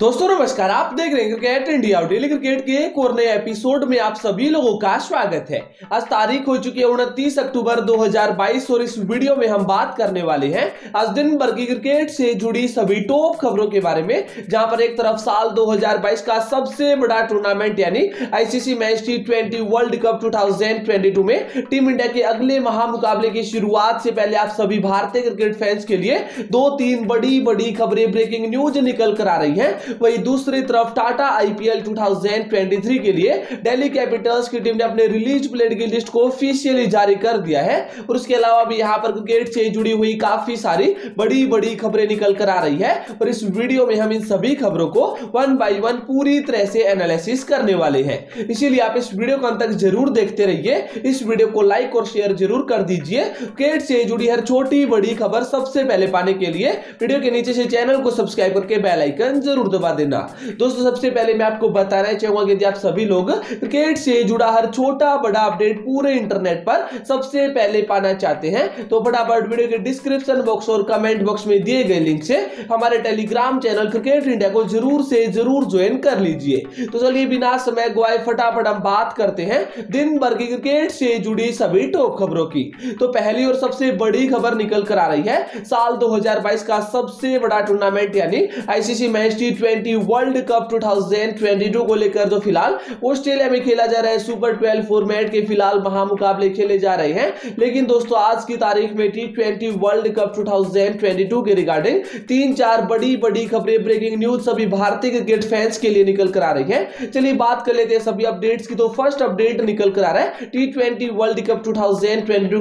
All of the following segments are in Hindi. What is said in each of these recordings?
दोस्तों, नमस्कार। आप देख रहे हैं क्रिकेट इंडिया डेली क्रिकेट के एक और नए एपिसोड में आप सभी लोगों का स्वागत है। आज तारीख हो चुकी है उनतीस अक्टूबर 2022 और इस वीडियो में हम बात करने वाले हैं आज दिन भर की क्रिकेट से जुड़ी सभी टॉप खबरों के बारे में, जहाँ पर एक तरफ़ साल 2022 का सबसे बड़ा टूर्नामेंट यानी ICC match T twenty world cup two में टीम इंडिया के अगले महामुकाबले की शुरुआत से पहले आप सभी भारतीय क्रिकेट फैंस के लिए दो तीन बड़ी बड़ी खबरें ब्रेकिंग न्यूज़ निकल कर आ रही है। वही दूसरी तरफ़ टाटा आईपीएल 2023 के लिए दिल्ली कैपिटल्स की टीम ने अपने रिलीज़ प्लेयर की लिस्ट को ऑफिशियली जारी कर दिया है। और उसके अलावा भी यहाँ पर क्रिकेट से जुड़ी हुई काफ़ी सारी बड़ी बड़ी खबरें निकल कर आ रही है। और इस वीडियो में हम इन सभी खबरों को वन बाई वन पूरी तरह से एनालिसिस करने वाले हैं। इसीलिए आप इस वीडियो को अंत तक ज़रूर देखते रहिए। इस वीडियो को लाइक और शेयर ज़रूर कर दीजिए। क्रिकेट से जुड़ी हर छोटी बड़ी खबर सबसे पहले पाने के लिए वीडियो के नीचे से चैनल को सब्सक्राइब करके बेल आइकन ज़रूर दबा देना। दोस्तों, सबसे पहले मैं आपको बताना चाहूँगा यदि आप सभी लोग क्रिकेट से जुड़ा हर छोटा बड़ा अपडेट पूरे इंटरनेट पर सबसे पहले पाना चाहते हैं तो फटाफट वीडियो के डिस्क्रिप्शन बॉक्स और कमेंट बॉक्स में दिए गए लिंक से हमारे टेलीग्राम चैनल क्रिकेट इंडिया को ज़रूर से ज़रूर ज्वाइन कर लीजिए। तो चलिए, बिना समय गवाए फटाफट हम बात करते हैं दिन भर की क्रिकेट से जुड़ी सभी टॉप खबरों की। तो पहली और सबसे बड़ी खबर निकल कर आ रही है, साल 2022 का सबसे बड़ा टूर्नामेंट यानी ICC match T twenty world cup 2022 को लेकर जो फ़िलहाल ऑस्ट्रेलिया में खेला जा रहा है सुपर 12 फॉर्मेट के फ़िलहाल महामुकाबले खेले जा रहे हैं। लेकिन दोस्तों, आज की तारीख में टी ट्वेंटी वर्ल्ड कप 2022 के रिगार्डिंग तीन चार बड़ी बड़ी खबरें ब्रेकिंग न्यूज़ सभी भारतीय क्रिकेट फैंस के लिए निकल कर आ रही है। चलिए बात कर लेते हैं सभी अपडेट्स की। तो फ़र्स्ट अपडेट निकल कर आ रहा है T twenty world cup two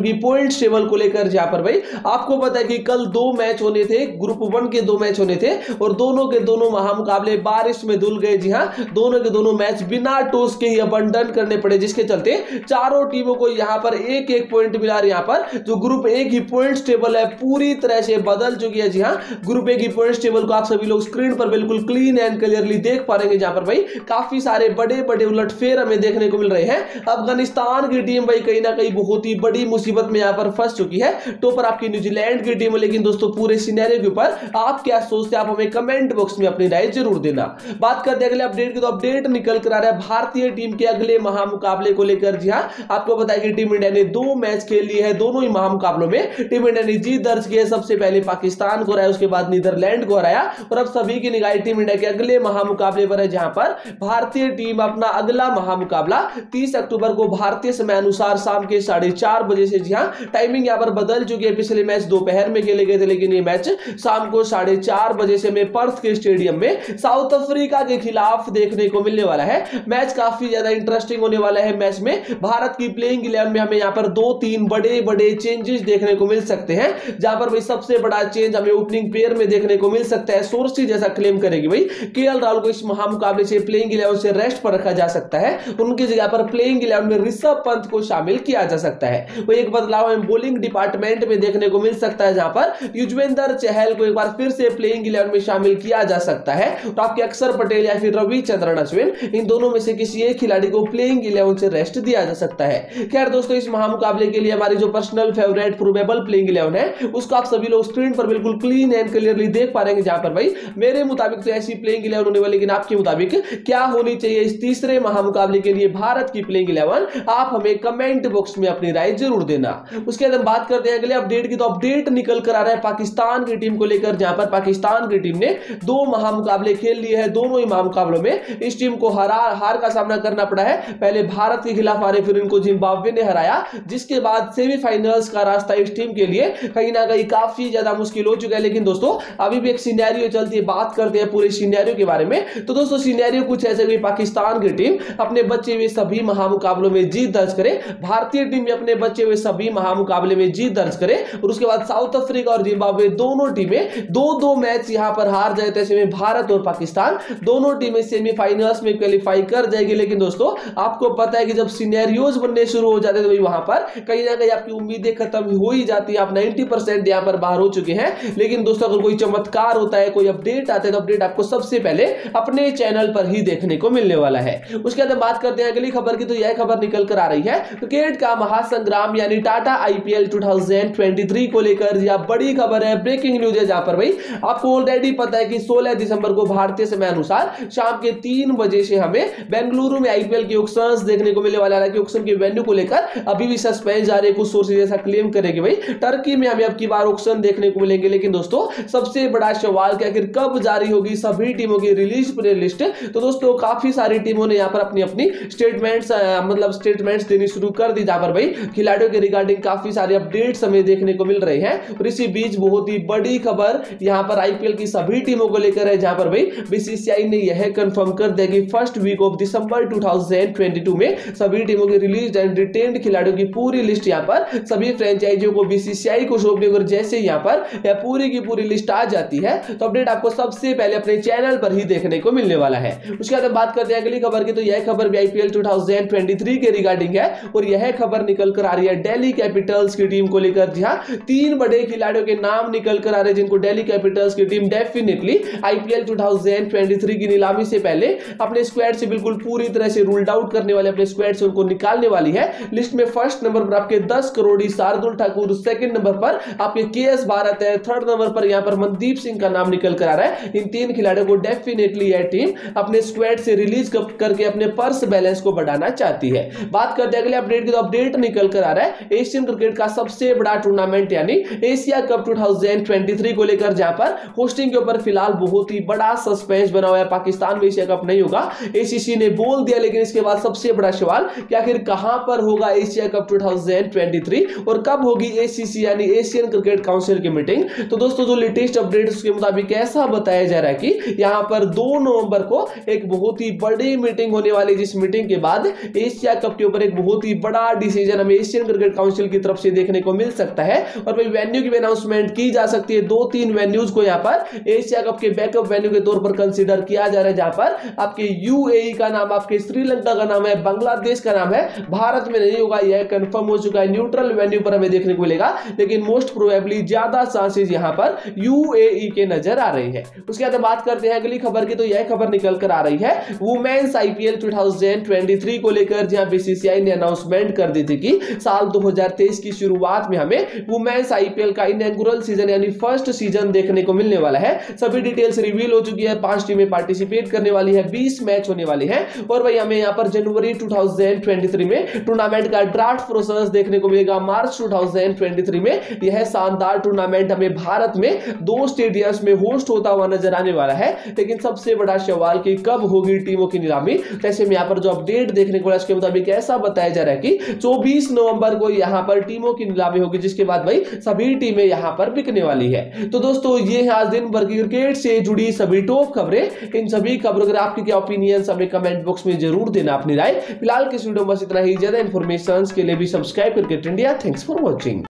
की पॉइंट टेबल को लेकर जहाँ पर भाई, आपको पता है कि कल दो मैच होने थे ग्रुप वन के दो मैच होने थे और दोनों के दोनों महामुकाबले बारिश में धुल गए। जी हाँ दोनों के दोनों मैच बिना टॉस के ही अबंडन करने पड़े, जिसके चलते चारों टीमों को यहाँ पर एक एक पॉइंट मिला यहाँ पर जो ग्रुप ए की पॉइंट टेबल है, पूरी तरह से बदल चुकी है। जी हाँ ग्रुप ए की पॉइंट टेबल को आप सभी लोग स्क्रीन पर बिल्कुल क्लीन एंड क्लियरली देख पा रहे जहाँ पर भाई काफ़ी सारे बड़े बड़े उलटफेर हमें देखने को मिल रहे हैं। अफ़गानिस्तान की टीम भाई कहीं ना कहीं बहुत ही बड़ी मुसीबत में यहाँ पर फंस चुकी है। टॉपर आपकी न्यूजीलैंड की टीम लेकिन दोस्तों पूरे सिनेरियो के ऊपर आप क्या सोचते हैं, आप हमें कमेंट बॉक्स में अपनी राय ज़रूर देना। बात करते अगले अपडेट की तो अपडेट निकल कर आ रहा है भारतीय टीम के अगले महामुकाबले को लेकर। जी हाँ आपको बताया कि टीम इंडिया ने दो मैच खेल लिए हैं, दोनों ही महामुकाबलों में। टीम इंडिया ने जीत दर्ज की है, सबसे पहले पाकिस्तान को हराया, उसके बाद नीदरलैंड को हराया। और अब सभी की निगाह टीम इंडिया के अगले महामुकाबले पर है, जहाँ पर भारतीय टीम अपना अगला महामुकाबला तीस अक्टूबर को भारतीय समय अनुसार शाम के साढ़े चार बजे से, जी हाँ टाइमिंग यहाँ पर बदल चुकी है। पिछले मैच दोपहर में खेले गए थे, लेकिन ये मैच शाम को साढ़े चार बजे से मैं पर्थ के स्टेडियम में साउथ अफ्रीका के खिलाफ देखने को मिलने वाला है। मैच काफ़ी ज़्यादा इंटरेस्टिंग होने वाला है मैच में। भारत की प्लेइंग इलेवन में हमें यहाँ पर दो तीन बड़े बड़े चेंजेस देखने को मिल सकते हैं। जहाँ पर भाई सबसे बड़ा चेंज हमें ओपनिंग प्लेयर में देखने को मिल सकता है। सोर्सी जैसा क्लेम करेगी भाई के राहुल को इस महामुकाबले से प्लेइंग इलेवन से रेस्ट पर रखा जा सकता है। उनकी जगह पर प्लेइंग इलेवन में ऋषभ पंत को शामिल किया जा सकता है। वो एक बदलाव हमें बोलिंग डिपार्टमेंट में देखने को मिल सकता है, जहाँ पर युजवेंद्र चहल को एक बार फिर से प्लेइंग इलेवन में शामिल किया जा सकता है। तो आपके अक्षर पटेल या फिर रविचंद्रन अश्विन, इन दोनों में से किसी एक खिलाड़ी को प्लेइंग इलेवन से रेस्ट दिया जा सकता है। खैर दोस्तों, इस महामुकाबले के लिए हमारी जो personal favourite probable playing eleven है, उसको आप सभी लोग स्क्रीन पर बिल्कुल क्लीन एंड क्लियरली देख पा रहे हैं जहाँ पर भाई, मेरे मुताबिक तो ऐसी प्लेइंग इलेवन होने वाली, लेकिन आपके मुताबिक क्या होनी चाहिए इस तीसरे महामुकाबले के लिए भारत की प्लेइंग इलेवन आप हमें कमेंट बॉक्स में अपनी राय ज़रूर देना। उसके बाद हम बात करते हैं अगले अपडेट की। तो अपडेट निकल कर आ रहा है पाकिस्तान की टीम को लेकर, जहाँ पर पाकिस्तान की टीम ने दो महामुकाबले खेल लिए हैं। दोनों ही महामुकाबलों में इस टीम को हरा, हार का सामना करना पड़ा है। पहले भारत के खिलाफ हारे फिर इनको जिम्बाब्वे ने हराया, जिसके बाद सेमीफाइनल्स का रास्ता इस टीम के लिए कहीं ना कहीं काफ़ी ज़्यादा मुश्किल हो चुका है। लेकिन दोस्तों, अभी भी एक सीनेरियो चलती है, बात करते हैं पूरे सीनेरियो के बारे में। तो दोस्तों, सीनेरियो कुछ ऐसे भी, पाकिस्तान की टीम अपने बच्चे हुए सभी महामुकाबलों में जीत दर्ज करे। भारतीय टीम भी अपने बच्चे हुए सभी महामुकाबले में जीत दर्ज करे और उसके बाद साउथ अफ्रीका और जिम्बाब्वे दोनों टीमें दो दो मैच यहाँ पर हार जाए ऐसे में भारत और पाकिस्तान दोनों टीमें सेमीफाइनल्स में क्वालिफाई कर जाएगी। लेकिन दोस्तों, आपको पता है कि जब सीनेरियोज बनने शुरू हो जाते हैं तो वहाँ पर कहीं ना कहीं आपकी उम्मीदें खत्म हो ही जाती है। आप 90 परसेंट यहाँ पर बाहर हो चुके हैं। लेकिन दोस्तों, अगर कोई चमत्कार होता है, कोई अपडेट आता है तो अपडेट आपको सबसे पहले अपने चैनल पर ही देखने को मिलने वाला है। उसके बाद बात करते हैं अगली खबर की तो यह खबर निकल कर आ रही है। क्रिकेट का महासंग्राम यानी टाटा आईपीएल 2023 को लेकर यह बड़ी खबर है। ब्रेकिंग न्यूज़ है जहाँ पर भाई। आपको ऑलरेडी पता है कि 16 दिसंबर को भारतीय समय अनुसार शाम के तीन बजे से हमें बेंगलुरु में आईपीएल के ऑक्शन देखने को मिलने वाला हालाँकि ऑक्शन के वेन्यू को लेकर अभी भी सस्पेंस जा रहे कुछ सोर्सेज ऐसा क्लेम करेंगे भाई टर्की में हमें अब की बार ऑक्शन देखने को मिलेंगे। लेकिन दोस्तों, सबसे बड़ा सवाल कि आखिर कब जारी होगी? सभी टीमों की रिलीज़ प्लेयर लिस्ट तो दोस्तों, काफ़ी सारी टीमों ने यहाँ पर अपनी अपनी स्टेटमेंट्स मतलब स्टेटमेंट्स देनी शुरू कर दी। जहाँ पर भाई, खिलाड़ियों के रिगार्डिंग काफ़ी सारे अपडेट्स हमें देखने को मिल रहे हैं। और इसी बीच बहुत ही बड़ी खबर यहाँ पर आईपीएल की सभी टीमों को लेकर है, जहाँ पर भाई बीसीसीआई ने यह कंफर्म कर दिया कि फ़र्स्ट वीक ऑफ़ दिसंबर 2022 में सभी टीमों के रिलीज़ एंड रिटेन्ड खिलाड़ियों की पूरी लिस्ट यहाँ पर, सभी फ्रेंचाइजियों को बीसीसीआई को सौंपने और जैसे यहाँ पर, यह पूरी की पूरी लिस्ट आ जाती है। तो अपडेट आपको सबसे पहले अपने चैनल पर ही देखने को मिलने वाला है। उसके बाद बात करते हैं अगली खबर की तो यह खबर भी आईपीएल 2023 के रिगार्डिंग है और यह खबर निकल कर आ रही है दिल्ली कैपिटल्स की टीम को लेकर। जी हाँ तीन बड़े खिलाड़ियों के नाम निकल कर आ रहे हैं जिनको दिल्ली कैपिटल्स की टीम डेफिनेटली आईपीएल 2023 की नीलामी से पहले अपने स्क्वाड से बिल्कुल पूरी तरह से रूल्ड आउट करने वाले, अपने स्क्वाड से उनको निकालने वाली है। लिस्ट में फ़र्स्ट नंबर पर आपके दस करोड़ी शार्दुल ठाकुर सेकंड नंबर पर आपके के एस भारत है थर्ड नंबर पर यहाँ पर मनदीप सिंह का नाम निकल कर आ रहा है। इन तीन खिलाड़ियों को डेफिनेटली यह टीम अपने स्क्वाड से रिलीज़ करके अपने पर्स बैलेंस को बढ़ाना चाहती है। बात करते हैं अगले अपडेट की तो अपडेट निकल कर आ रहा है एशियन क्रिकेट का सबसे बड़ा टूर्नामेंट यानी एशिया कप 2023 को लेकर जहाँ पर होस्टिंग के ऊपर फ़िलहाल बहुत ही बड़ा सस्पेंस बना हुआ है, पाकिस्तान में एशिया कप नहीं होगा। एसीसी ने बोल दिया, लेकिन इसके बाद सबसे बड़ा सवाल, कि आखिर कहाँ पर होगा एशिया कप 2023 और कब होगी एसीसी यानी एशियन क्रिकेट काउंसिल की मीटिंग तो दोस्तों, जो लेटेस्ट अपडेट उसके मुताबिक ऐसा बताया जा रहा है कि यहाँ पर दो नवंबर को एक बहुत ही बड़ी मीटिंग होने वाली, जिस मीटिंग के बाद एशिया कप के ऊपर एक बहुत ही बड़ा डिसीज़न हमें एशियन क्रिकेट काउंसिल की तरफ़ से देखने को मिल सकता है। और भाई वेन्यू की अनाउंसमेंट की जा सकती है। दो तीन वेन्यूज को यहाँ पर एशिया कप के बैकअप वेन्यू के तौर पर कंसिडर किया जा रहा है जहाँ पर आपके यूएई का नाम, आपके श्रीलंका का नाम है, बांग्लादेश का नाम है, भारत में नहीं होगा, यह कंफर्म हो चुका है न्यूट्रल वेन्यू पर हमें देखने को मिलेगा, लेकिन मोस्ट प्रोबेबली ज़्यादा चांसेस यहाँ पर यूएई के नज़र आ रही है। उसके बाद बात करते हैं अगली खबर की तो यह खबर निकल कर आ रही है वुमेन्स आईपीएल 2023 को लेकर, जहाँ बीसीसीआई ने अनाउंसमेंट कर दी थी कि साल 2023 की शुरुआत में हमें वुमेन्स आईपीएल का इनगुरल सीज़न यानी फ़र्स्ट सीज़न देखने को मिलने वाला है। सभी डिटेल्स रिवील हो चुकी है, पाँच टीमें पार्टिसिपेट करने वाली है, बीस मैच होने वाली है। और भाई हमें यहाँ पर जनवरी 2023 में टूर्नामेंट का ड्राफ्ट प्रोसेस देखने को मिलेगा। मार्च 2023 में यह शानदार टूर्नामेंट हमें भारत में दो स्टेडियम्स में होस्ट होता हुआ नज़र आने वाला है। लेकिन सबसे बड़ा सवाल कि कब होगी टीमों की नीलामी जैसे मैं यहाँ पर जो अपडेट देखने को उसके मुताबिक ऐसा बताया जा रहा है कि 24 नवंबर को यहाँ पर टीमों की नीलामी होगी, जिसके बाद भाई सभी टीमें यहाँ पर बिकने वाली है। तो दोस्तों, ये आज दिन भर क्रिकेट से जुड़ी सभी टॉप खबरें, इन सभी खबरों अगर आपकी क्या ओपिनियन हमें कमेंट बॉक्स में ज़रूर देना अपनी राय। फ़िलहाल किस वीडियो में बस इतना ही। ज़्यादा इन्फॉर्मेशन के लिए भी सब्सक्राइब करके इंडिया थैंक्स फॉर वॉचिंग